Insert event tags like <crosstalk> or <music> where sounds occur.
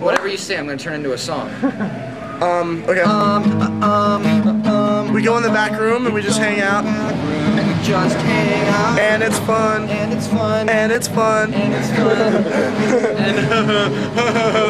Whatever you say, I'm gonna turn into a song. <laughs> Um, okay. Um, um, um, we go in the back room and we just hang out. and we just hang out. And it's fun. And it's fun. And it's fun. And it's fun. <laughs> <laughs>